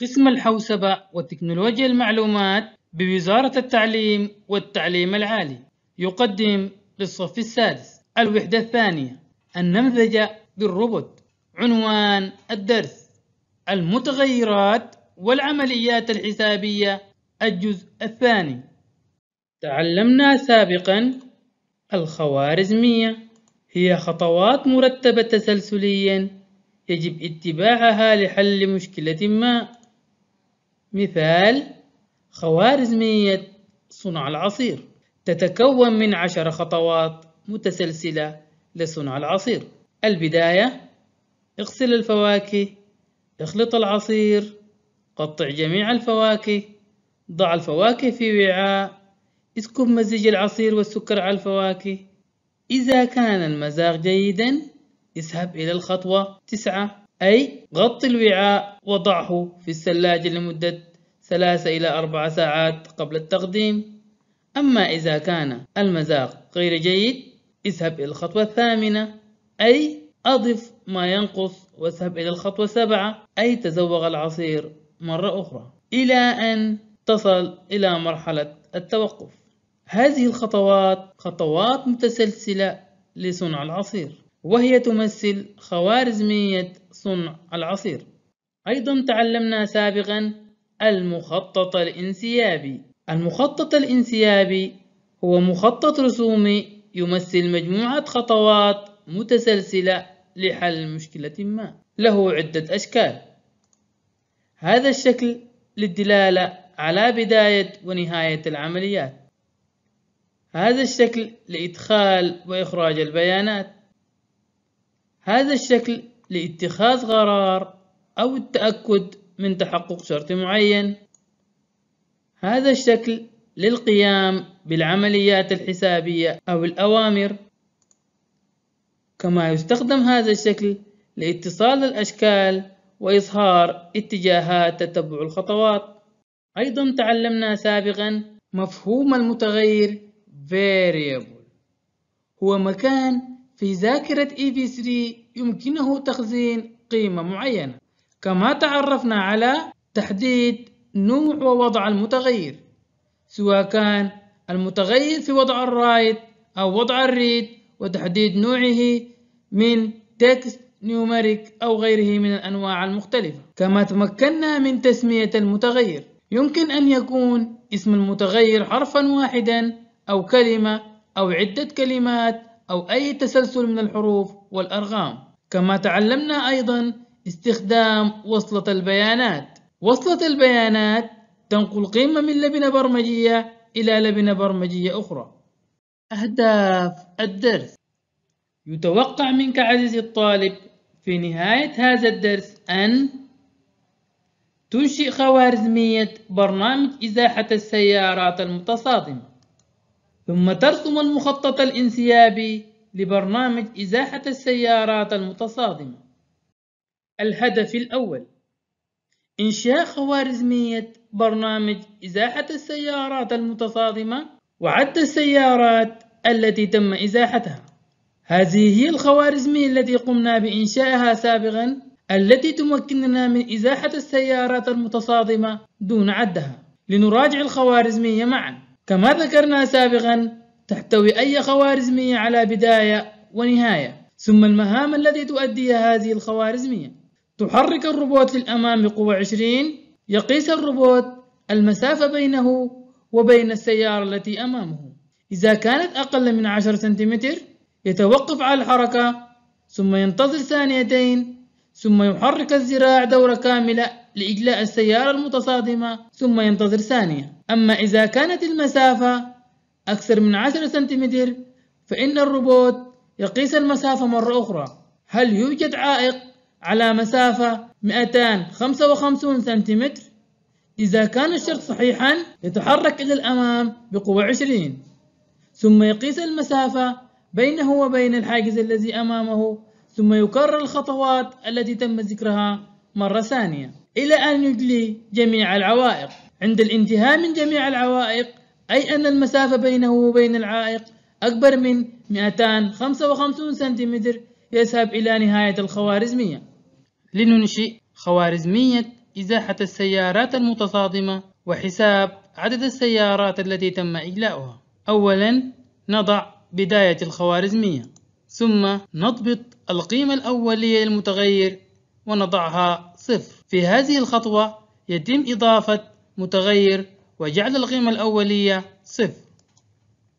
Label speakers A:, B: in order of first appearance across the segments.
A: قسم الحوسبة وتكنولوجيا المعلومات بوزارة التعليم والتعليم العالي. يقدم للصف السادس. الوحدة الثانية. النمذجة بالروبوت. عنوان الدرس. المتغيرات والعمليات الحسابية. الجزء الثاني. تعلمنا سابقا الخوارزمية. هي خطوات مرتبة تسلسليا. يجب اتباعها لحل مشكلة ما. مثال خوارزمية صنع العصير. تتكون من عشر خطوات متسلسلة لصنع العصير. البداية اغسل الفواكه اخلط العصير قطع جميع الفواكه ضع الفواكه في وعاء اسكب مزيج العصير والسكر على الفواكه. إذا كان المزاج جيدا اذهب إلى الخطوة تسعة. أي غطي الوعاء وضعه في الثلاجة لمدة ثلاثة إلى أربع ساعات قبل التقديم. أما إذا كان المذاق غير جيد اذهب إلى الخطوة الثامنة أي أضف ما ينقص واذهب إلى الخطوة السابعة أي تزوغ العصير مرة أخرى إلى أن تصل إلى مرحلة التوقف. هذه الخطوات خطوات متسلسلة لصنع العصير. وهي تمثل خوارزمية صنع العصير. أيضا تعلمنا سابقا المخطط الانسيابي. المخطط الانسيابي هو مخطط رسومي يمثل مجموعة خطوات متسلسلة لحل مشكلة ما. له عدة أشكال. هذا الشكل للدلالة على بداية ونهاية العمليات. هذا الشكل لإدخال وإخراج البيانات. هذا الشكل لاتخاذ قرار أو التأكد من تحقق شرط معين. هذا الشكل للقيام بالعمليات الحسابية أو الأوامر. كما يستخدم هذا الشكل لاتصال الأشكال وإظهار اتجاهات تتبع الخطوات. أيضا تعلمنا سابقا مفهوم المتغير variable. هو مكان في ذاكرة EV3 يمكنه تخزين قيمة معينة كما تعرفنا على تحديد نوع ووضع المتغير سواء كان المتغير في وضع الرايت أو وضع ال read وتحديد نوعه من text numeric أو غيره من الأنواع المختلفة. كما تمكنا من تسمية المتغير يمكن أن يكون اسم المتغير حرفا واحدا أو كلمة أو عدة كلمات أو أي تسلسل من الحروف والأرقام. كما تعلمنا أيضا استخدام وصلة البيانات. وصلة البيانات تنقل قيمة من لبنة برمجية إلى لبنة برمجية أخرى. أهداف الدرس. يتوقع منك عزيزي الطالب في نهاية هذا الدرس أن تنشئ خوارزمية برنامج إزاحة السيارات المتصادمة. ثم ترسم المخطط الانسيابي لبرنامج إزاحة السيارات المتصادمة. الهدف الأول إنشاء خوارزمية برنامج إزاحة السيارات المتصادمة وعد السيارات التي تم إزاحتها. هذه هي الخوارزمية التي قمنا بإنشائها سابقا التي تمكننا من إزاحة السيارات المتصادمة دون عدها. لنراجع الخوارزمية معا. كما ذكرنا سابقا تحتوي أي خوارزمية على بداية ونهاية ثم المهام التي تؤديها هذه الخوارزمية. تحرك الروبوت للأمام بقوة 20 يقيس الروبوت المسافة بينه وبين السيارة التي أمامه. إذا كانت أقل من 10 سنتيمتر يتوقف على الحركة ثم ينتظر ثانيتين ثم يحرك الذراع دورة كاملة لإجلاء السيارة المتصادمة ثم ينتظر ثانية. أما إذا كانت المسافة أكثر من 10 سنتيمتر فإن الروبوت يقيس المسافة مرة أخرى. هل يوجد عائق على مسافة 255 سنتيمتر؟ إذا كان الشرط صحيحا يتحرك إلى الأمام بقوة 20 ثم يقيس المسافة بينه وبين الحاجز الذي أمامه ثم يكرر الخطوات التي تم ذكرها مرة ثانية إلى أن يجلي جميع العوائق. عند الانتهاء من جميع العوائق أي أن المسافة بينه وبين العائق أكبر من 255 سنتيمتر يذهب إلى نهاية الخوارزمية. لننشئ خوارزمية إزاحة السيارات المتصادمة وحساب عدد السيارات التي تم إجلاؤها. أولا نضع بداية الخوارزمية ثم نضبط القيمة الأولية للمتغير ونضعها صفر. في هذه الخطوة يتم إضافة متغير وجعل القيمة الأولية صفر.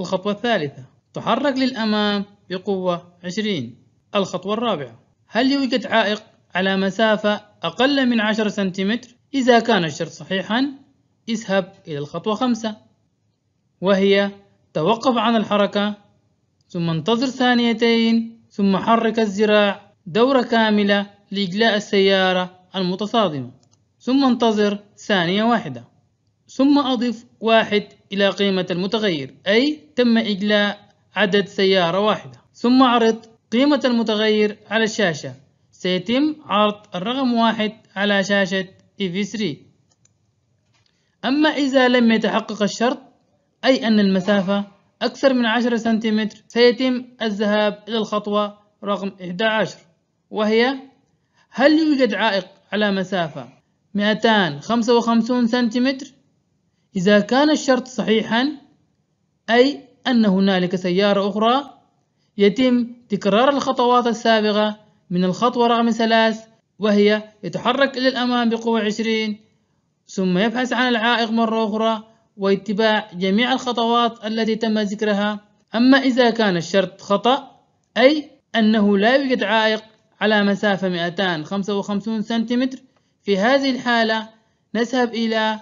A: الخطوة الثالثة تحرك للأمام بقوة 20 الخطوة الرابعة هل يوجد عائق على مسافة أقل من 10 سنتيمتر؟ إذا كان الشرط صحيحا اذهب إلى الخطوة خمسة. وهي توقف عن الحركة ثم انتظر ثانيتين ثم حرك الذراع دورة كاملة لإجلاء السيارة المتصادمة. ثم انتظر ثانية واحدة. ثم أضف واحد إلى قيمة المتغير أي تم إجلاء عدد سيارة واحدة. ثم عرض قيمة المتغير على الشاشة. سيتم عرض الرقم واحد على شاشة EV3 أما إذا لم يتحقق الشرط أي أن المسافة أكثر من 10 سنتيمتر سيتم الذهاب إلى الخطوة رقم 11 وهي هل يوجد عائق على مسافة 255 سنتيمتر؟ إذا كان الشرط صحيحا أي أن هنالك سيارة أخرى يتم تكرار الخطوات السابقة من الخطوة رقم ثلاث وهي يتحرك إلى الأمام بقوة 20 ثم يبحث عن العائق مرة أخرى واتباع جميع الخطوات التي تم ذكرها أما إذا كان الشرط خطأ أي أنه لا يوجد عائق على مسافة 255 سنتيمتر. في هذه الحالة نذهب إلى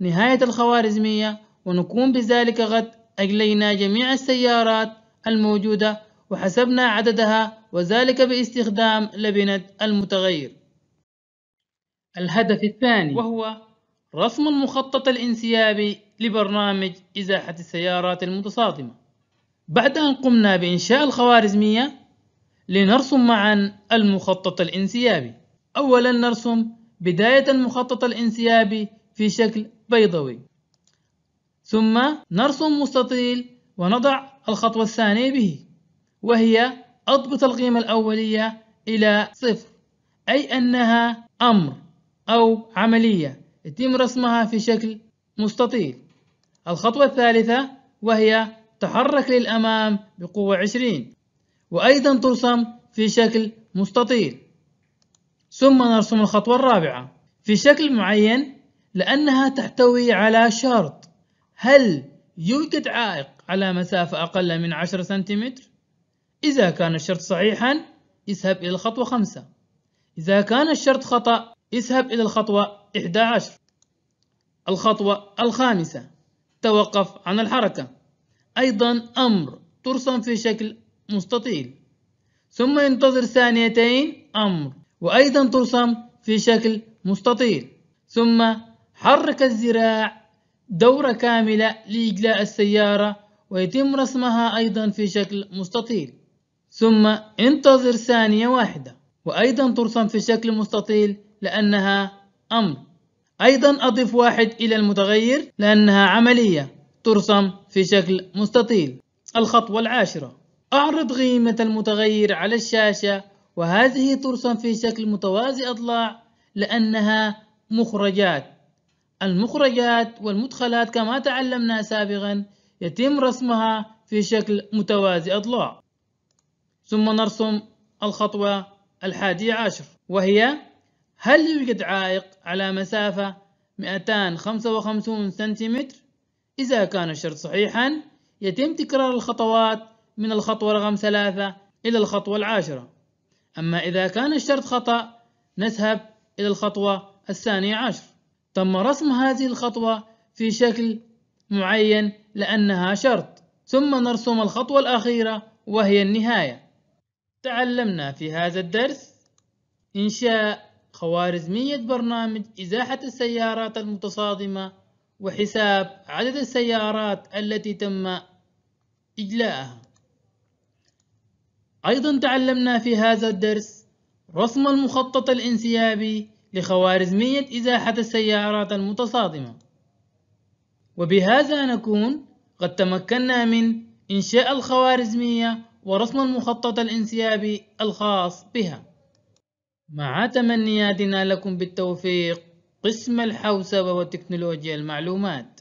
A: نهاية الخوارزمية ونقوم بذلك غد. أجلينا جميع السيارات الموجودة وحسبنا عددها وذلك باستخدام لبنة المتغير. الهدف الثاني وهو رسم المخطط الانسيابي لبرنامج إزاحة السيارات المتصادمة. بعد أن قمنا بإنشاء الخوارزمية لنرسم معا المخطط الانسيابي. أولا نرسم بداية المخطط الانسيابي في شكل بيضوي ثم نرسم مستطيل ونضع الخطوة الثانية به وهي أضبط القيمة الأولية إلى صفر أي أنها أمر أو عملية يتم رسمها في شكل مستطيل. الخطوة الثالثة وهي تحرك للأمام بقوة 20 وأيضا ترسم في شكل مستطيل. ثم نرسم الخطوة الرابعة في شكل معين لأنها تحتوي على شرط. هل يوجد عائق على مسافة أقل من 10 سنتيمتر؟ إذا كان الشرط صحيحا اذهب إلى الخطوة خمسة. إذا كان الشرط خطأ اذهب إلى الخطوة 11 الخطوة الخامسة توقف عن الحركة. أيضا أمر ترسم في شكل مستطيل. ثم ينتظر ثانيتين أمر وأيضا ترسم في شكل مستطيل. ثم حرك الذراع دورة كاملة لإجلاء السيارة ويتم رسمها أيضا في شكل مستطيل. ثم انتظر ثانية واحدة وأيضا ترسم في شكل مستطيل لأنها أمر. أيضا أضف واحد إلى المتغير لأنها عملية ترسم في شكل مستطيل. الخطوة العاشرة. أعرض قيمة المتغير على الشاشة وهذه ترسم في شكل متوازي أضلاع لأنها مخرجات المخرجات والمدخلات كما تعلمنا سابقا يتم رسمها في شكل متوازي أضلاع ثم نرسم الخطوة الحادية عشر وهي هل يوجد عائق على مسافة 255 سنتيمتر؟ إذا كان الشرط صحيحا يتم تكرار الخطوات من الخطوة رقم ثلاثة إلى الخطوة العاشرة. أما إذا كان الشرط خطأ نذهب إلى الخطوة الثانية عشر. تم رسم هذه الخطوة في شكل معين لأنها شرط. ثم نرسم الخطوة الأخيرة وهي النهاية. تعلمنا في هذا الدرس إنشاء خوارزمية برنامج إزاحة السيارات المتصادمة وحساب عدد السيارات التي تم إجلاءها. أيضا تعلمنا في هذا الدرس رسم المخطط الانسيابي لخوارزمية إزاحة السيارات المتصادمة. وبهذا نكون قد تمكنا من إنشاء الخوارزمية ورسم المخطط الانسيابي الخاص بها. مع تمنياتنا لكم بالتوفيق قسم الحوسبة وتكنولوجيا المعلومات.